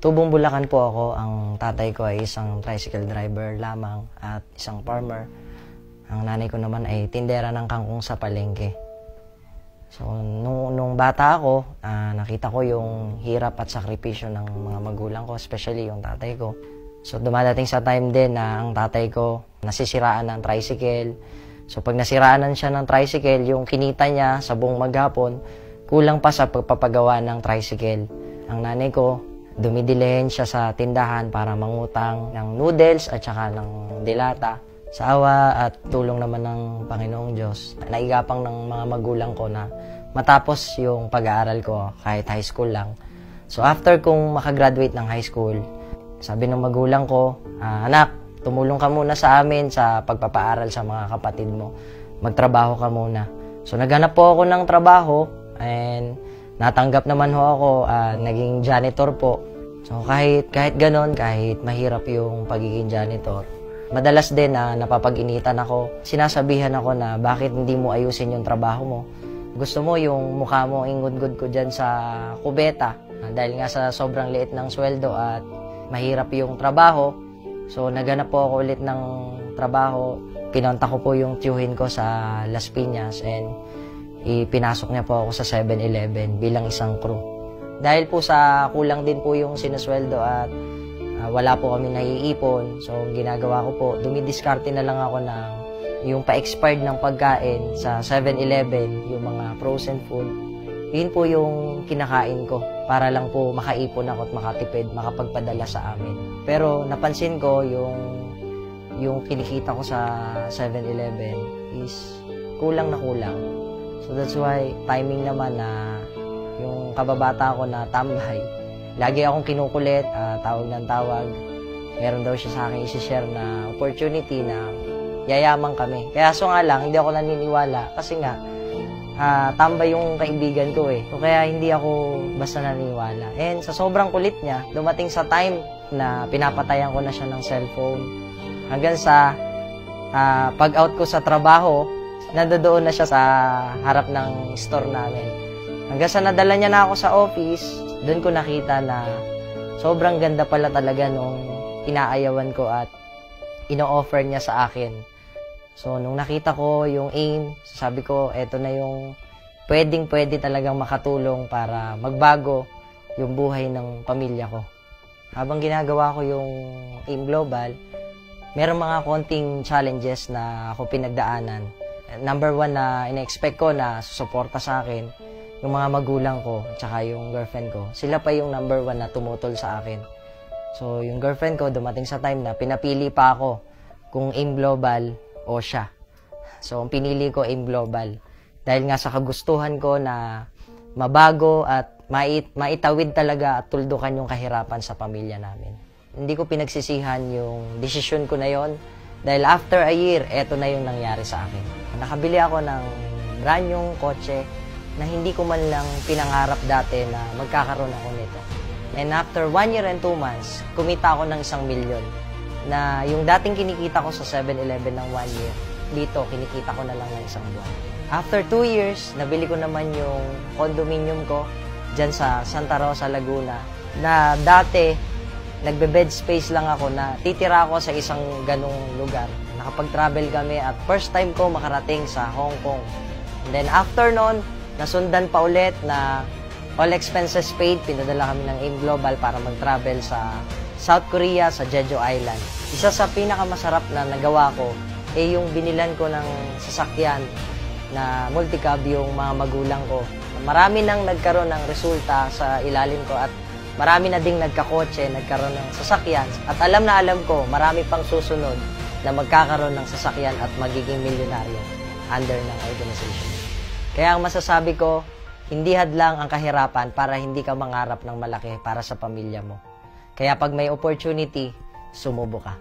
Tubong Bulacan po ako. Ang tatay ko ay isang tricycle driver lamang at isang farmer. Ang nanay ko naman ay tindera ng kangkong sa palengke. So, nung, nung bata ako, ah, nakita ko yung hirap at sakripisyo ng mga magulang ko, especially yung tatay ko. So, dumadating sa time din na ang tatay ko nasisiraan ng tricycle. So, pag nasiraanan siya ng tricycle, yung kinita niya sa buong maghapon, kulang pa sa pagpapagawa ng tricycle. Ang nanay ko, dumidilehin siya sa tindahan para mangutang ng noodles at saka ng dilata. Sa awa at tulong naman ng Panginoong Diyos, naigapang ng mga magulang ko na matapos yung pag-aaral ko kahit high school lang. So after kong makagraduate ng high school, sabi ng magulang ko, "Ah, anak, tumulong ka muna sa amin sa pagpapaaral sa mga kapatid mo. Magtrabaho ka muna. So naghanap po ako ng trabaho and natanggap naman ho ako, ah, naging janitor po. So kahit kahit ganon, kahit mahirap yung pagiging janitor, madalas din na napapag-initan ako. Sinasabihan ako na bakit hindi mo ayusin yung trabaho mo. Gusto mo yung mukha mo ingud-gud ko dyan sa kubeta. Ah, dahil nga sa sobrang liit ng sweldo at mahirap yung trabaho. So naganap po ako ulit ng trabaho. Pinonta ko po yung tiyuhin ko sa Las Piñas and ipinasok niya po ako sa 7-Eleven bilang isang crew. Dahil po sa kulang din po yung sinusweldo at ah, wala po kami naiipon. So, ang ginagawa ko po, dumidiskarte na lang ako ng yung pa-expired ng pagkain sa 7-Eleven, yung mga frozen food. Yun po yung kinakain ko para lang po makaipon ako at makatipid, makapagpadala sa amin. Pero napansin ko yung yung kinikita ko sa 7-Eleven is kulang na kulang. So that's why timing naman na yung kababata ko na tambay. Lagi akong kinukulit, ah, tawag ng tawag. Meron daw siya sa akin isi-share na opportunity na yayaman kami. Kaya so nga lang, hindi ako naniniwala kasi nga, ah, tambay yung kaibigan ko eh. So kaya hindi ako basta naniniwala. And sa sobrang kulit niya, dumating sa time na pinapatayan ko na siya ng cellphone. Hanggang sa ah, pag-out ko sa trabaho, nandoon na siya sa harap ng store namin. Hanggang sa nadala niya na ako sa office, doon ko nakita na sobrang ganda pala talaga nung inaayawan ko at ino-offer niya sa akin. So, nung nakita ko yung aim, sabi ko, eto na yung pwedeng-pwede talagang makatulong para magbago yung buhay ng pamilya ko. Habang ginagawa ko yung aim global, meron mga konting challenges na ako pinagdaanan. Number one na ina-expect ko na susuporta sa akin, yung mga magulang ko, tsaka yung girlfriend ko. Sila pa yung number one na tumutol sa akin. So, yung girlfriend ko, dumating sa time na pinapili pa ako kung aim global o siya. So, ang pinili ko aim global. Dahil nga sa kagustuhan ko na mabago at mait, maitawid talaga at tuldukan yung kahirapan sa pamilya namin. Hindi ko pinagsisihan yung desisyon ko na yon dahil after a year, eto na yung nangyari sa akin. Nakabili ako ng brand kotse na hindi ko man lang pinangarap dati na magkakaroon ako nito. And after one year and two months, kumita ako ng isang milyon na yung dating kinikita ko sa 7-Eleven ng one year, dito kinikita ko na lang ng isang buwan. After two years, nabili ko naman yung condominium ko dyan sa Santa Rosa, Laguna na dati nagbe-bed space lang ako na titira ako sa isang ganong lugar. Nakapag-travel kami at first time ko makarating sa Hong Kong. And then after nun, nasundan pa ulit na all expenses paid, pinadala kami ng AIM Global para mag-travel sa South Korea, sa Jeju Island. Isa sa pinakamasarap na nagawa ko, eh yung binilan ko ng sasakyan na multicab yung mga magulang ko. Marami nang nagkaroon ng resulta sa ilalim ko at marami na ding nagkakotse, nagkaroon ng sasakyan. At alam na alam ko, marami pang susunod na magkakaroon ng sasakyan at magiging milyonaryo under ng organization. Kaya ang masasabi ko, hindi hadlang ang kahirapan para hindi ka mangarap ng malaki para sa pamilya mo. Kaya pag may opportunity, sumubo ka.